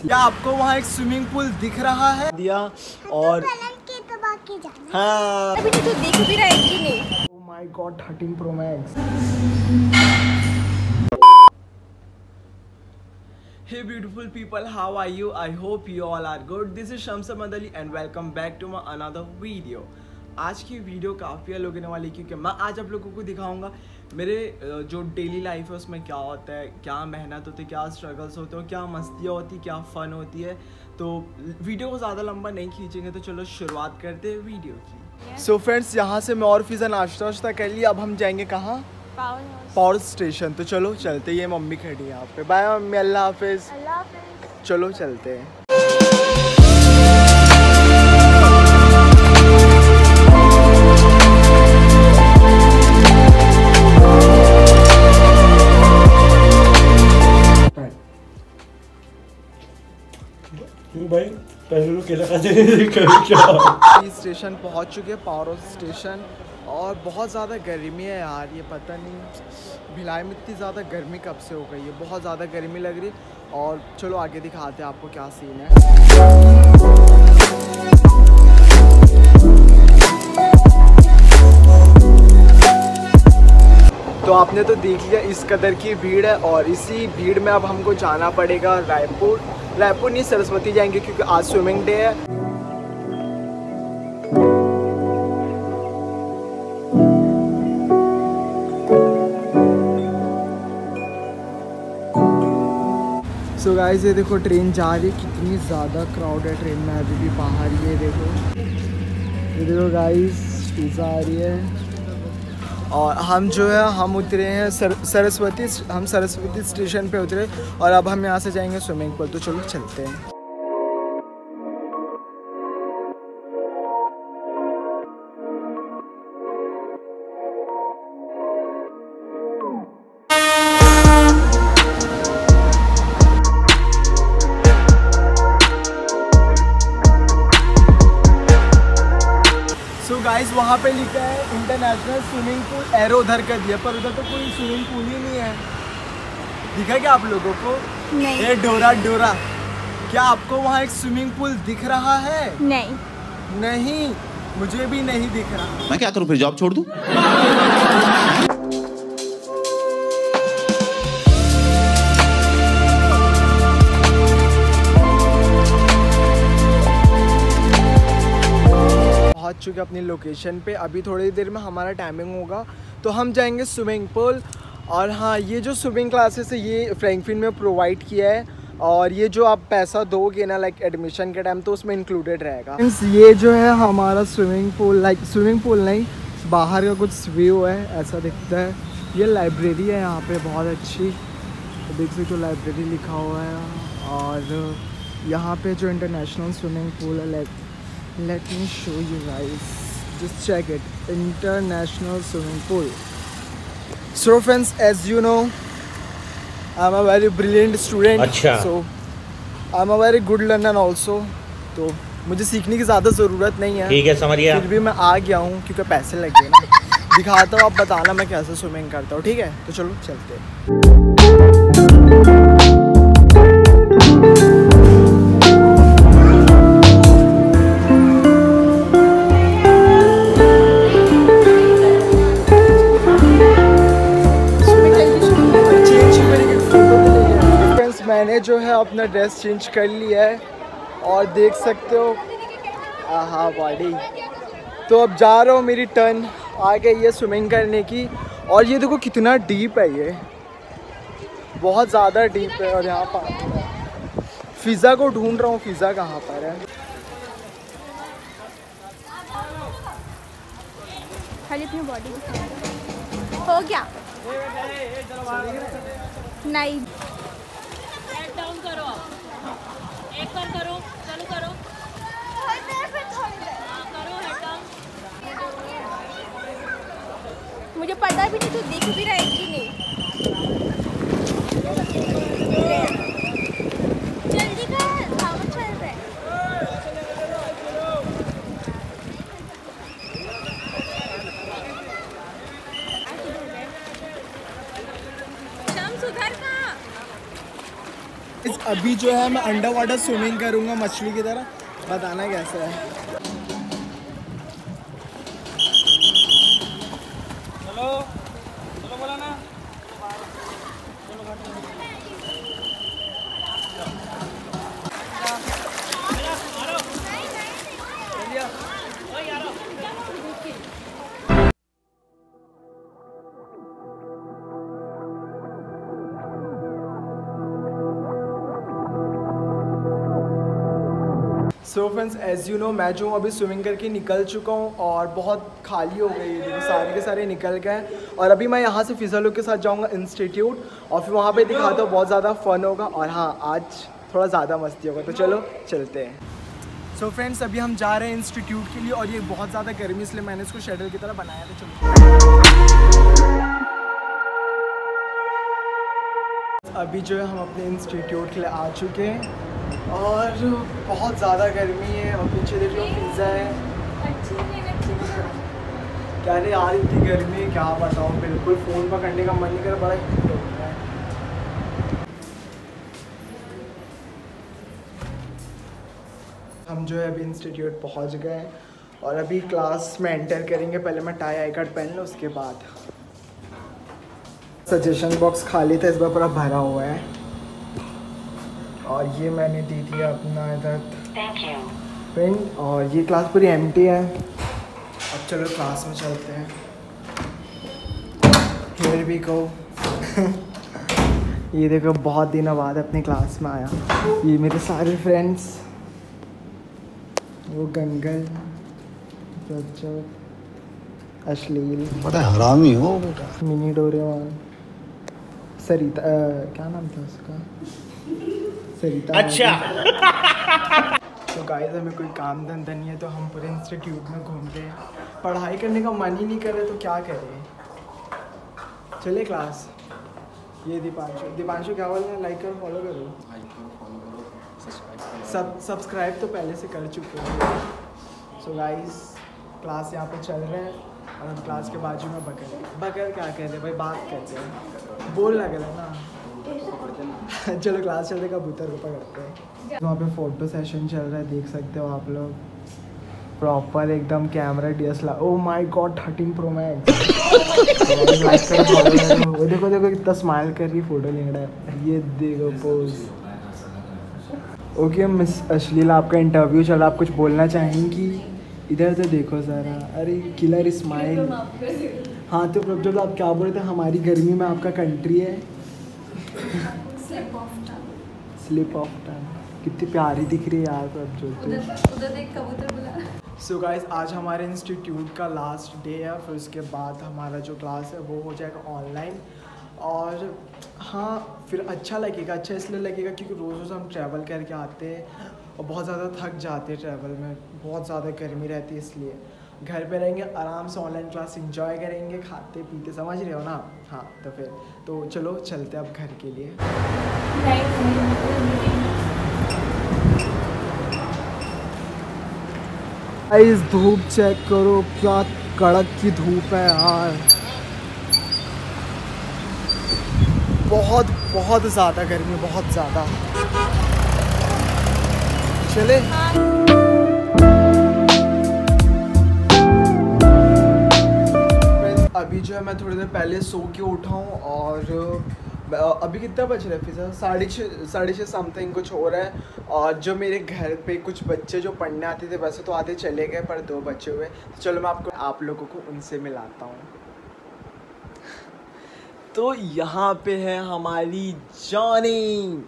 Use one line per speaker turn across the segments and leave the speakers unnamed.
क्या आपको वहाँ एक स्विमिंग पूल दिख रहा है दिया और
तो
हाँ
अभी तो तू भी रहा है कि नहीं
Oh my god, 13 Pro Max. Hey beautiful people, how are you? I hope you all are good. This is Shamsa Madali and welcome back to my another video. आज की वीडियो काफ़ी अलग होने वाली क्योंकि मैं आज आप लोगों को दिखाऊँगा मेरे जो डेली लाइफ है उसमें क्या होता है क्या मेहनत होती है क्या स्ट्रगल्स होते हैं क्या मस्तियाँ होती क्या फ़न होती है तो वीडियो को ज़्यादा लंबा नहीं खींचेंगे तो चलो शुरुआत करते हैं वीडियो की। सो फ्रेंड्स यहाँ से मैं और फिज़ा नाश्ता वाश्ता कर लिया अब हम जाएँगे कहाँ?
पावर
स्टेशन तो चलो चलते ये मम्मी खड़ी है यहाँ पे। बाय मम्मी अल्लाह हाफिज।
अल्लाह हाफिज़।
चलो चलते हैं।
क्यों भाई, पहले लोग केला खाते
स्टेशन पहुँच चुके हैं पावर स्टेशन और बहुत ज़्यादा गर्मी है यार, ये पता नहीं। भिलाई में इतनी ज़्यादा गर्मी कब से हो गई है? बहुत ज़्यादा गर्मी लग रही और चलो आगे दिखाते हैं आपको क्या सीन है। तो आपने तो देख लिया, इस कदर की भीड़ है, और इसी भीड़ में अब हमको जाना पड़ेगा रायपुर। रायपुर नहीं, सरस्वती जाएँगे क्योंकि आज स्विमिंग डे है। सो गाइस ये देखो ट्रेन जा रही है, कितनी ज़्यादा क्राउड है ट्रेन में अभी भी बाहर ये देखो। ये देखो गाइस पिज़्ज़ा आ रही है। और हम जो है हम उतरे हैं सर, सरस्वती हम सरस्वती स्टेशन पे उतरे और अब हम यहाँ से जाएँगे स्विमिंग पूल। तो चलो चलते हैं। इंटरनेशनल स्विमिंग पूल एरो उधर कर दिया पर उधर तो कोई स्विमिंग पूल ही नहीं है। दिखा क्या आप लोगों को?
नहीं।
ए डोरा डोरा क्या आपको वहाँ एक स्विमिंग पूल दिख रहा है?
नहीं।
नहीं मुझे भी नहीं दिख रहा।
मैं क्या करूँ फिर जॉब छोड़ दूँ?
चुके अपनी लोकेशन पे। अभी थोड़ी देर में हमारा टाइमिंग होगा तो हम जाएँगे स्विमिंग पूल और हाँ ये जो स्विमिंग क्लासेस है ये फ्रैंकफिन में प्रोवाइड किया है। और ये जो आप पैसा दोगे ना लाइक एडमिशन के टाइम तो उसमें इंक्लूडेड रहेगा। Friends, ये जो है हमारा swimming pool like swimming pool नहीं बाहर का कुछ व्यू है ऐसा दिखता है। ये लाइब्रेरी है यहाँ पे बहुत अच्छी। देख सकते हो लाइब्रेरी लिखा हुआ है। और यहाँ पे जो इंटरनेशनल स्विमिंग पूल है like let me show you guys just check it international swimming pool so friends as you know i'm a very brilliant student
अच्छा।
so i'm a very good learner also तो मुझे सीखने की ज़्यादा ज़रूरत नहीं है
ठीक है समझ गया
फिर भी मैं आ गया हूँ क्योंकि पैसे लगे ना दिखाता हूँ आप बताना मैं कैसे स्विमिंग करता हूँ ठीक है तो चलो चलते हैं अपना ड्रेस चेंज कर लिया है और देख सकते हो। हाँ बॉडी तो अब जा रहा हूँ मेरी टर्न आ गई है स्विमिंग करने की। और ये देखो कितना डीप है ये। बहुत ज़्यादा डीप है और यहाँ पर। फिज़ा को ढूंढ रहा हूँ फिज़ा कहाँ पर है?
बॉडी हो गया। नहीं
हेड डाउन करो एक बार करो चालू करो हाँ करो हेड डाउन
मुझे पता भी नहीं, तू देख भी रहा है कि नहीं?
अभी जो है, मैं अंडर वाटर स्विमिंग करूँगा मछली की तरह। बताना कैसा है। So friends as you know मैं जो हूँ, अभी स्विमिंग करके निकल चुका हूँ और बहुत खाली हो गई है सारे के सारे निकल गए और अभी मैं यहाँ से फिजा लोग के साथ जाऊँगा इंस्टीट्यूट और फिर वहाँ पे दिखाता हूँ, बहुत ज़्यादा फन होगा। और हाँ आज थोड़ा ज़्यादा मस्ती होगा। तो चलो, चलते हैं। सो so फ्रेंड्स अभी हम जा रहे हैं इंस्टीट्यूट के लिए और ये बहुत ज़्यादा गर्मी इसलिए मैंने इसको शेडल की तरह बनाया था। चलो। अभी जो है, हम अपने इंस्टीट्यूट के लिए आ चुके हैं। और बहुत ज़्यादा गर्मी है और पीछे देख लो पिज़्ज़ा है। क्या रे, यार इतनी गर्मी है, क्या बताऊँ? बिल्कुल फ़ोन पकड़ने का मन नहीं कर बड़ा heat हो। हम जो है अभी इंस्टीट्यूट पहुँच गए और अभी क्लास में एंटर करेंगे। पहले मैं टाई आई कार्ड पहन लूँ, उसके बाद। सजेशन बॉक्स खाली था, इस बार पूरा भरा हुआ है। और ये मैंने दी थी अपना इधर प्रिंट और ये क्लास पूरी एम्प्टी है। अब चलो क्लास में चलते हैं। हेयर भी को ये देखो बहुत दिनों बाद अपनी क्लास में आया। ये मेरे सारे फ्रेंड्स वो गंगल अश्लील।
बड़ा हरामी हो बेटा।
Mini Doraemon. सरिता क्या नाम था उसका? सरिता अच्छा। तो गाइस हमें कोई काम धंधा नहीं है तो हम पूरे इंस्टीट्यूट में घूमते हैं। पढ़ाई करने का मन ही नहीं करे तो क्या करें? चले क्लास ये दीपांशु। दीपांशु क्या बोल रहे हैं? लाइक करो। फॉलो करो। सब सब्सक्राइब तो पहले से कर चुके हैं। सो गाइस क्लास यहाँ पे चल रहे हैं और हम क्लास के बाजू में बकर बकर क्या कहते हैं? भाई बात कहते हैं। बोल लग रहा है ना। चलो क्लास चलते कबूतर को पकड़ते हैं। वहाँ पे फ़ोटो सेशन चल रहा है, देख सकते हो आप लोग। प्रॉपर एकदम camera D S O my god thirteen pro max वो देखो देखो कितना स्माइल कर रही फ़ोटो रहा है ये देखो पोज ओके मिस अश्लील आपका इंटरव्यू चल आप कुछ बोलना चाहेंगी? इधर तो देखो ज़रा। अरे किलर स्माइल हाँ तो प्रभजोत आप क्या बोल रहे थे? हमारी गर्मी में आपका कंट्री है। स्लिप ऑफ़ टंग कितनी प्यारी दिख रही है यार प्रभजोत
उधर देख। कबूतर बुला।
सो गाइस आज हमारे इंस्टीट्यूट का लास्ट डे है फिर उसके बाद हमारा जो क्लास है वो हो जाएगा ऑनलाइन और हाँ फिर अच्छा लगेगा अच्छा इसलिए लगेगा क्योंकि रोज़ रोज़ हम ट्रैवल करके आते हैं और बहुत ज़्यादा थक जाते हैं ट्रैवल में बहुत ज़्यादा गर्मी रहती है इसलिए। घर पे रहेंगे, आराम से ऑनलाइन क्लास इंजॉय करेंगे, खाते पीते, समझ रहे हो ना? हाँ तो फिर तो चलो, चलते अब घर के लिए। इस धूप चेक करो, क्या कड़क की धूप है यार। बहुत बहुत ज़्यादा गर्मी, बहुत ज़्यादा। चले। अभी जो है मैं थोड़ी देर पहले सो के उठा हूँ और अभी कितना बज रहा है फिजा साढ़े छः साढ़े छः समथिंग कुछ हो रहा है। और जो मेरे घर पे कुछ बच्चे जो पढ़ने आते थे, वैसे तो आधे चले गए, पर दो बच्चे हुए। तो चलो मैं आपको, आप लोगों को उनसे मिलाता हूँ। तो यहाँ पे है हमारी जॉनी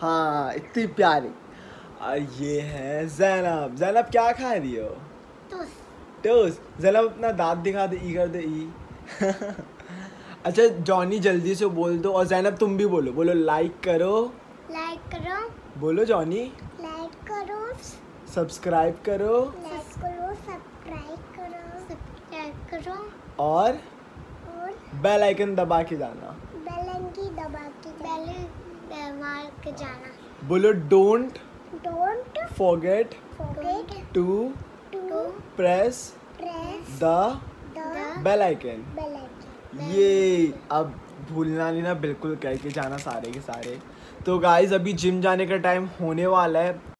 हाँ इतनी प्यारी। और ये है जैनब जैनब क्या खा रही हो? टोस्ट जैनब अपना दांत दिखा दे ई कर दे ई। अच्छा जॉनी जल्दी से बोल दो। और जैनब तुम भी बोलो। बोलो लाइक करो।
लाइक करो।
बोलो जॉनी
लाइक करो।
सब्सक्राइब करो।
लाइक करो सब्सक्राइब करो। सब्सक्राइब करो।
और
और
बेल आइकन दबा के जाना।
बेलन की दबा के बेल दबा के जाना।
बोलो don't
don't
forget
forget
to
press
the
the
bell icon.
Bell icon.
ये अब भूलना नहीं ना बिल्कुल करके जाना सारे के सारे। तो गाइज़ अभी जिम जाने का टाइम होने वाला है।